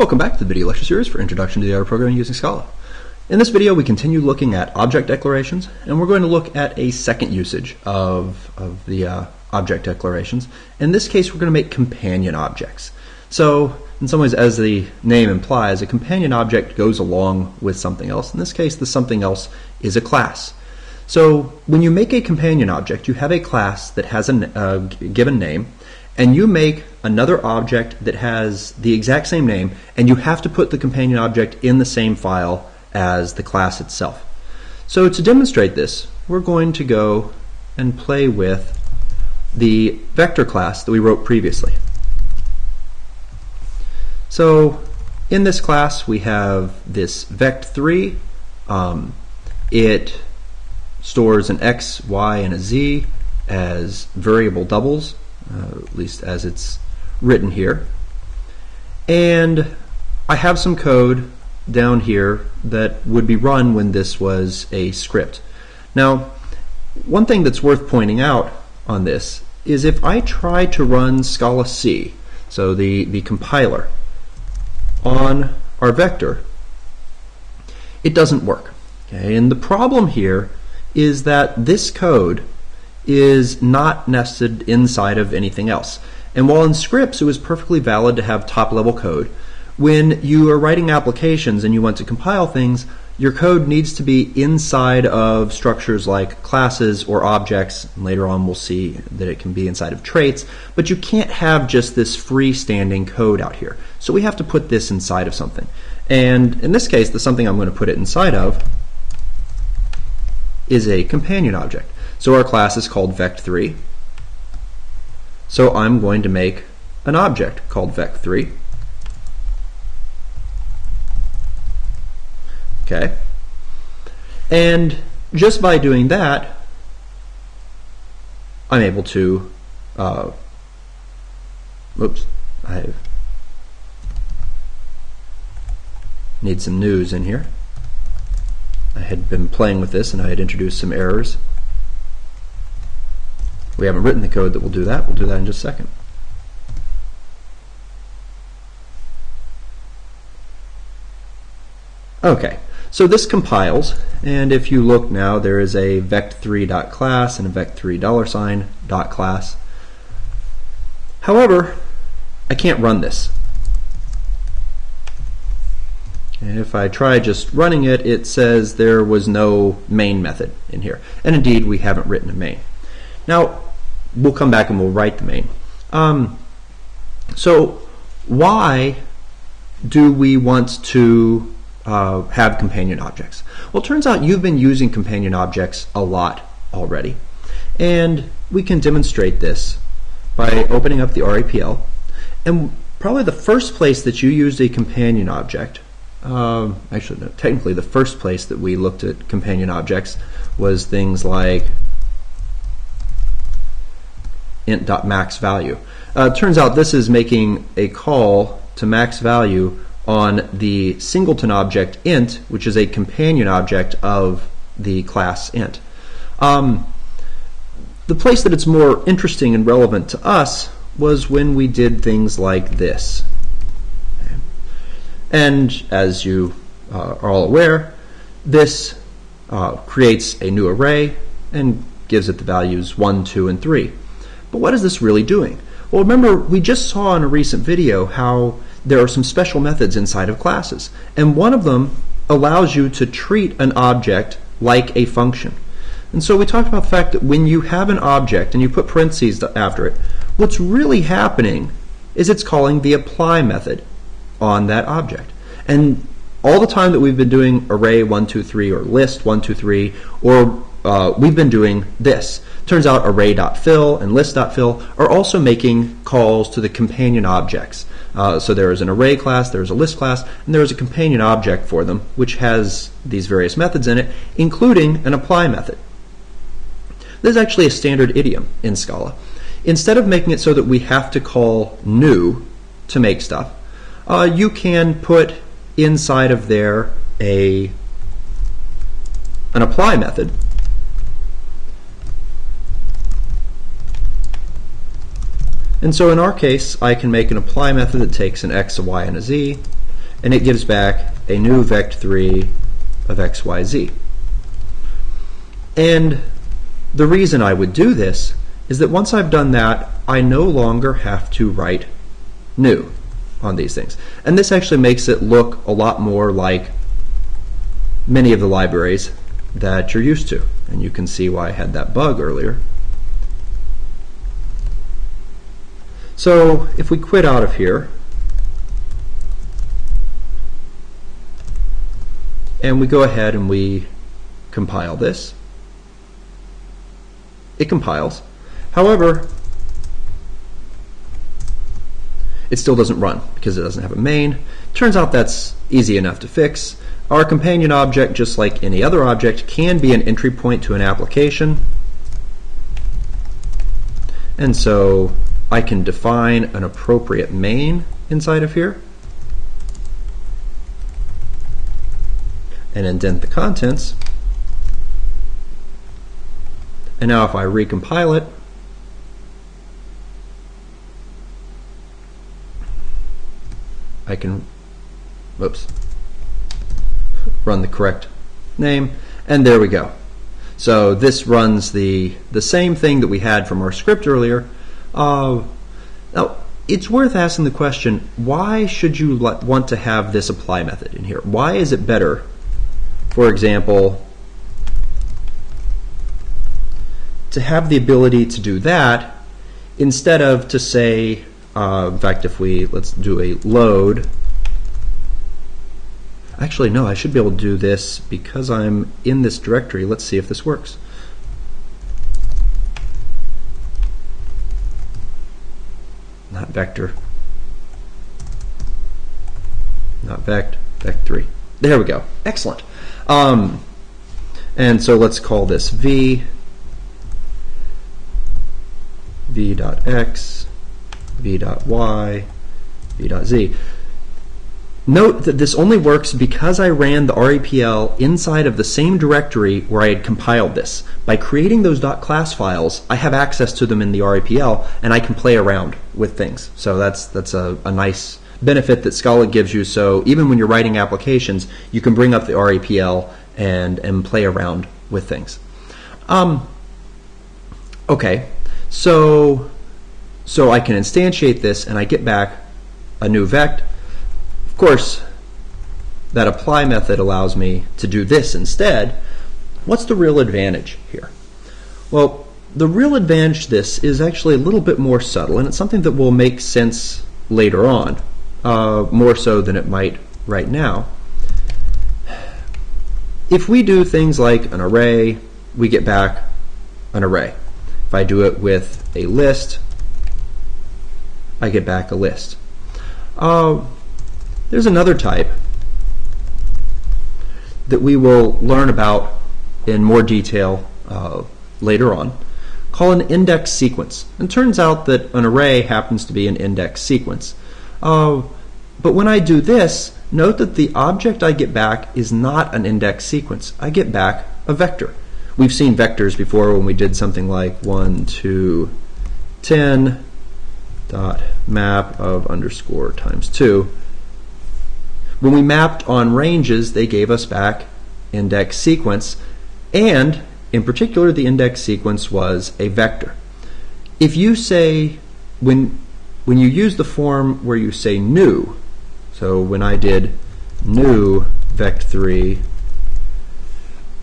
Welcome back to the video lecture series for Introduction to the of Programming using Scala. In this video we continue looking at object declarations and we're going to look at a second usage of, of the uh, object declarations. In this case we're going to make companion objects. So in some ways as the name implies a companion object goes along with something else. In this case the something else is a class. So when you make a companion object you have a class that has a uh, given name and you make another object that has the exact same name, and you have to put the companion object in the same file as the class itself. So to demonstrate this, we're going to go and play with the vector class that we wrote previously. So in this class we have this vect3. Um, it stores an x, y, and a z as variable doubles uh, at least as it's written here. And I have some code down here that would be run when this was a script. Now, one thing that's worth pointing out on this is if I try to run Scala C, so the, the compiler, on our vector, it doesn't work. Okay? And the problem here is that this code is not nested inside of anything else. And while in scripts it was perfectly valid to have top level code, when you are writing applications and you want to compile things, your code needs to be inside of structures like classes or objects. Later on, we'll see that it can be inside of traits, but you can't have just this freestanding code out here. So we have to put this inside of something. And in this case, the something I'm going to put it inside of is a companion object. So our class is called vect3. So I'm going to make an object called vect3. Okay. And just by doing that, I'm able to, uh, oops, I need some news in here. I had been playing with this and I had introduced some errors. We haven't written the code that will do that. We'll do that in just a second. Okay, so this compiles, and if you look now, there is a vect3.class and a vect3 However, I can't run this. And if I try just running it, it says there was no main method in here. And indeed, we haven't written a main. Now, we'll come back and we'll write the main. Um, so why do we want to uh, have companion objects? Well, it turns out you've been using companion objects a lot already. And we can demonstrate this by opening up the REPL. And probably the first place that you used a companion object, um, actually, no, technically the first place that we looked at companion objects was things like int.max value. Uh, turns out this is making a call to max value on the singleton object int, which is a companion object of the class int. Um, the place that it's more interesting and relevant to us was when we did things like this. And as you uh, are all aware, this uh, creates a new array and gives it the values 1, 2, and 3. But what is this really doing? Well, remember, we just saw in a recent video how there are some special methods inside of classes. And one of them allows you to treat an object like a function. And so we talked about the fact that when you have an object and you put parentheses after it, what's really happening is it's calling the apply method on that object. And all the time that we've been doing array 1, 2, 3 or list 1, 2, 3 or uh, we've been doing this. Turns out array.fill and list.fill are also making calls to the companion objects. Uh, so there is an array class, there is a list class, and there is a companion object for them, which has these various methods in it, including an apply method. This is actually a standard idiom in Scala. Instead of making it so that we have to call new to make stuff, uh, you can put inside of there a an apply method And so in our case, I can make an apply method that takes an x, a y, and a z, and it gives back a new vect3 of xyz. And the reason I would do this is that once I've done that, I no longer have to write new on these things. And this actually makes it look a lot more like many of the libraries that you're used to. And you can see why I had that bug earlier. So if we quit out of here, and we go ahead and we compile this, it compiles. However, it still doesn't run because it doesn't have a main. Turns out that's easy enough to fix. Our companion object, just like any other object, can be an entry point to an application. And so I can define an appropriate main inside of here and indent the contents. And now if I recompile it, I can, whoops, run the correct name, and there we go. So this runs the, the same thing that we had from our script earlier. Uh, now, it's worth asking the question, why should you want to have this apply method in here? Why is it better, for example, to have the ability to do that instead of to say, uh, in fact, if we, let's do a load. Actually, no, I should be able to do this because I'm in this directory. Let's see if this works. Vector. Not vect, vect3. There we go. Excellent. Um, and so let's call this v v dot x, v dot y, v dot v.z. Note that this only works because I ran the REPL inside of the same directory where I had compiled this. By creating those .class files, I have access to them in the REPL and I can play around with things. So that's, that's a, a nice benefit that Scala gives you. So even when you're writing applications, you can bring up the REPL and, and play around with things. Um, okay, so, so I can instantiate this and I get back a new vect. Of course, that apply method allows me to do this instead. What's the real advantage here? Well, the real advantage to this is actually a little bit more subtle, and it's something that will make sense later on, uh, more so than it might right now. If we do things like an array, we get back an array. If I do it with a list, I get back a list. Uh, there's another type that we will learn about in more detail uh, later on called an index sequence. And turns out that an array happens to be an index sequence. Uh, but when I do this, note that the object I get back is not an index sequence. I get back a vector. We've seen vectors before when we did something like 1 to 10 dot map of underscore times 2. When we mapped on ranges, they gave us back index sequence, and in particular, the index sequence was a vector. If you say, when, when you use the form where you say new, so when I did new vect3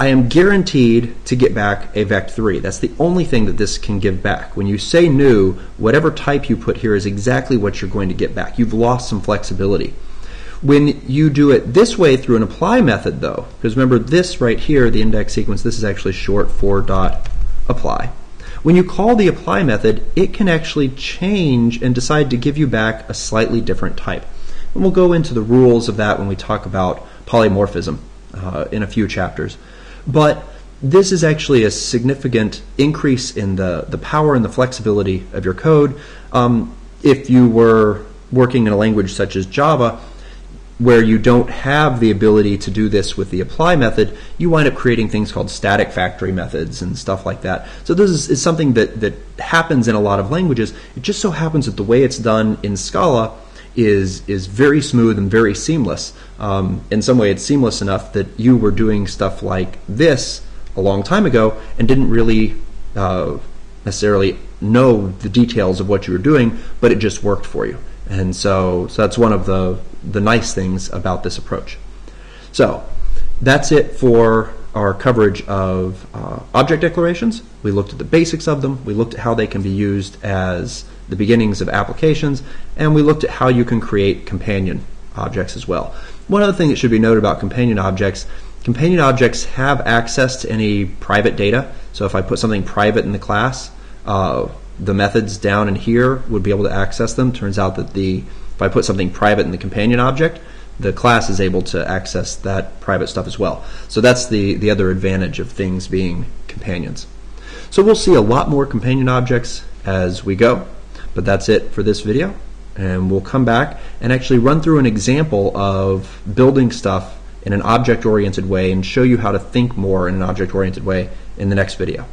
I am guaranteed to get back a vect3. That's the only thing that this can give back. When you say new, whatever type you put here is exactly what you're going to get back. You've lost some flexibility. When you do it this way through an apply method, though, because remember this right here, the index sequence, this is actually short for dot apply. When you call the apply method, it can actually change and decide to give you back a slightly different type. And we'll go into the rules of that when we talk about polymorphism uh, in a few chapters. But this is actually a significant increase in the, the power and the flexibility of your code. Um, if you were working in a language such as Java, where you don't have the ability to do this with the apply method, you wind up creating things called static factory methods and stuff like that. So this is, is, something that, that happens in a lot of languages. It just so happens that the way it's done in Scala is is very smooth and very seamless. Um, in some way, it's seamless enough that you were doing stuff like this a long time ago and didn't really uh, necessarily know the details of what you were doing, but it just worked for you. And so, so that's one of the the nice things about this approach. So that's it for our coverage of uh, object declarations. We looked at the basics of them. We looked at how they can be used as the beginnings of applications, and we looked at how you can create companion objects as well. One other thing that should be noted about companion objects, companion objects have access to any private data. So if I put something private in the class, uh, the methods down in here would be able to access them. Turns out that the if I put something private in the companion object, the class is able to access that private stuff as well. So that's the, the other advantage of things being companions. So we'll see a lot more companion objects as we go, but that's it for this video. And we'll come back and actually run through an example of building stuff in an object-oriented way and show you how to think more in an object-oriented way in the next video.